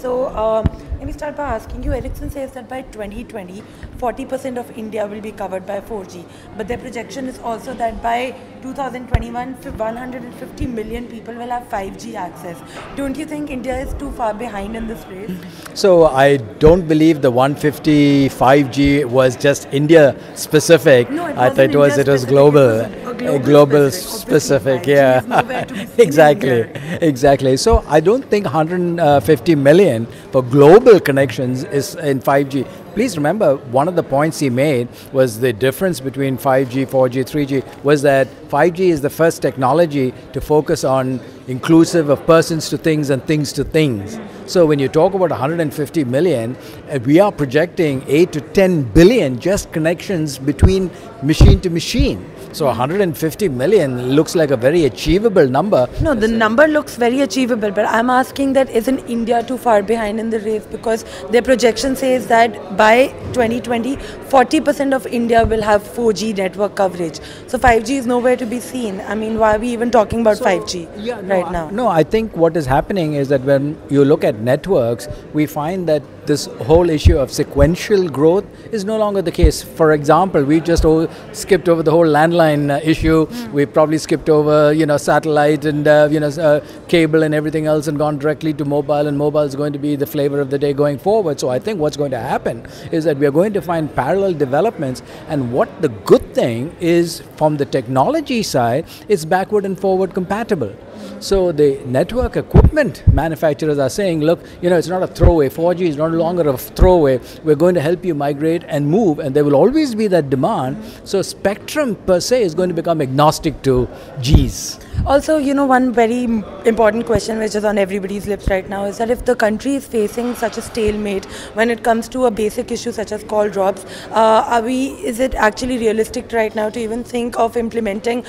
So uh, let me start by asking you. Ericsson says that by 2020, 40% of India will be covered by 4G. But their projection is also that by 2021, 150 million people will have 5G access. Don't you think India is too far behind in this race? So I don't believe the 150 5G was just India specific. No, it I thought it was India it was specific, global, a global Uh, specific, specific. Yeah, to be seen in exactly, exactly. So I don't think 150 million for global connections is in 5G. Please remember, one of the points he made was the difference between 5G, 4G, 3G was that 5G is the first technology to focus on inclusive of persons to things and things to things. So when you talk about 150 million, uh, we are projecting 8 to 10 billion just connections between machine to machine. So 150 million looks like a very achievable number. No, the number looks very achievable, but I'm asking that isn't India too far behind in the race because their projection says that by 2020, 40% of India will have 4G network coverage. So 5G is nowhere to be seen. I mean, why are we even talking about 5G Yeah, no, right I- now? No, I think what is happening is that when you look at networks, we find that this whole issue of sequential growth is no longer the case. For example, we just o- skipped over the whole landline uh, issue. We probably skipped over, you know, satellite and uh, you know uh, cable and everything else, and gone directly to mobile. And mobile is going to be the flavor of the day going forward. So I think what's going to happen is that we are going to find parallel developments. And what the good thing is, from the technology side, it's backward and forward compatible. So the network equipment manufacturers are saying, look, you know, it's not a throwaway. 4G is no longer a throwaway. We're going to help you migrate and move, and there will always be that demand. So spectrum per se is going to become agnostic to Gs. Also, you know, one very important question which is on everybody's lips right now is that if the country is facing such a stalemate when it comes to a basic issue such as call drops, uh, are we? Is it actually realistic right now to even think of implementing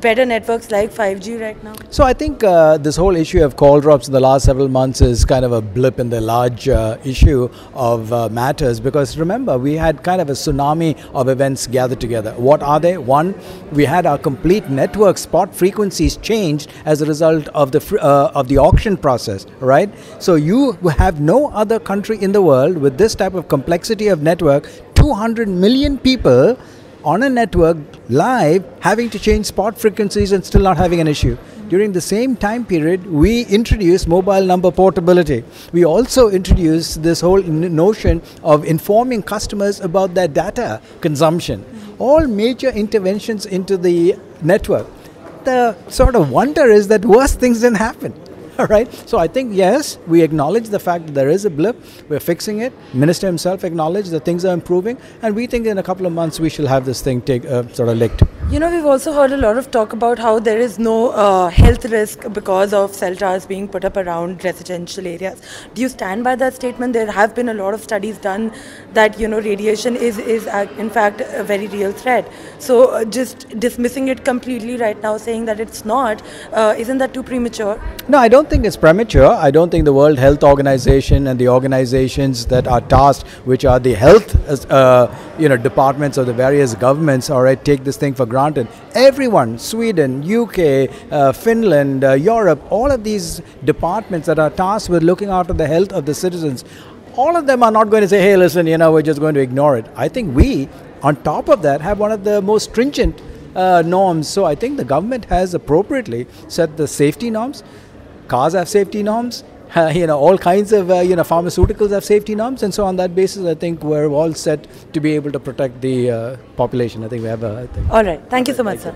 better networks like 5G right now? So I think uh, this whole issue of call drops in the last several months is kind of a blip in the large uh, issue of uh, matters because remember we had kind of a tsunami of events gathered together. What are they? One, we had our complete network spot frequencies changed as a result of the uh, of the auction process, right? So you have no other country in the world with this type of complexity of network. 200 million people on a network live having to change spot frequencies and still not having an issue. During the same time period, we introduced mobile number portability. We also introduced this whole notion of informing customers about their data consumption. All major interventions into the network. The sort of wonder is that worse things didn't happen. All right. So I think yes, we acknowledge the fact that there is a blip. We're fixing it. Minister himself acknowledged that things are improving, and we think in a couple of months we shall have this thing take uh, sort of licked. You know, we've also heard a lot of talk about how there is no uh, health risk because of cell towers being put up around residential areas. Do you stand by that statement? There have been a lot of studies done that you know radiation is is uh, in fact a very real threat. So uh, just dismissing it completely right now, saying that it's not, uh, isn't that too premature? No, I don't think it's premature. I don't think the World Health Organization and the organizations that are tasked, which are the health, uh, you know, departments of the various governments, all right, take this thing for granted. Everyone, Sweden, UK, uh, Finland, uh, Europe, all of these departments that are tasked with looking after the health of the citizens, all of them are not going to say, hey, listen, you know, we're just going to ignore it. I think we, on top of that, have one of the most stringent uh, norms. So I think the government has appropriately set the safety norms. Cars have safety norms. Uh, you know, all kinds of uh, you know pharmaceuticals have safety norms, and so on that basis, I think we're all set to be able to protect the uh, population. I think we have. All right. Thank you so much, sir.